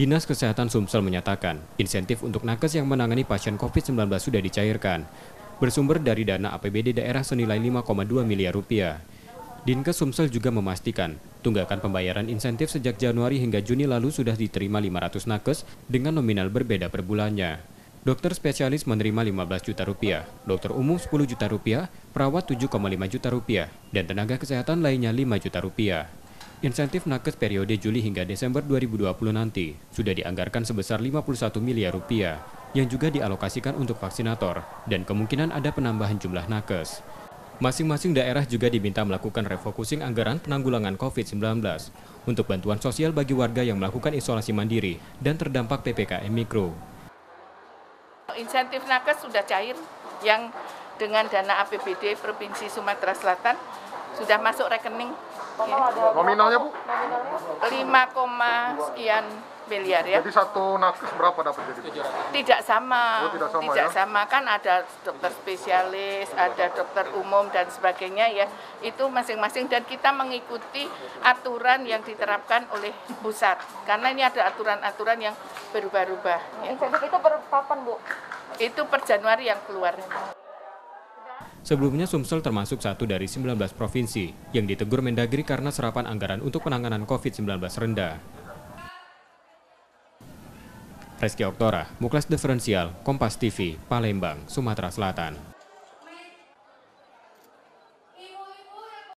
Dinas Kesehatan Sumsel menyatakan, insentif untuk nakes yang menangani pasien COVID-19 sudah dicairkan, bersumber dari dana APBD daerah senilai 5,2 miliar rupiah. Dinkes Sumsel juga memastikan, tunggakan pembayaran insentif sejak Januari hingga Juni lalu sudah diterima 500 nakes dengan nominal berbeda per bulannya. Dokter spesialis menerima 15 juta rupiah, dokter umum 10 juta rupiah, perawat 7,5 juta rupiah, dan tenaga kesehatan lainnya 5 juta rupiah. Insentif nakes periode Juli hingga Desember 2020 nanti sudah dianggarkan sebesar 51 miliar rupiah yang juga dialokasikan untuk vaksinator dan kemungkinan ada penambahan jumlah nakes. Masing-masing daerah juga diminta melakukan refocusing anggaran penanggulangan COVID-19 untuk bantuan sosial bagi warga yang melakukan isolasi mandiri dan terdampak PPKM Mikro. Insentif nakes sudah cair yang dengan dana APBD Provinsi Sumatera Selatan sudah masuk rekening Ya. Nominalnya Bu? 5, sekian miliar ya. Jadi satu nakes berapa dapat jadi? Tidak sama. Oh, tidak sama, tidak ya? sama kan ada dokter spesialis, ada dokter umum dan sebagainya ya. Itu masing-masing dan kita mengikuti aturan yang diterapkan oleh pusat. Karena ini ada aturan-aturan yang berubah-ubah. Ya. Insentif itu per kapan, Bu? Itu per Januari yang keluar. Sebelumnya Sumsel termasuk satu dari 19 provinsi yang ditegur Mendagri karena serapan anggaran untuk penanganan COVID-19 rendah. Reski Oktora, Muklas Diferensial, Kompas TV, Palembang, Sumatera Selatan.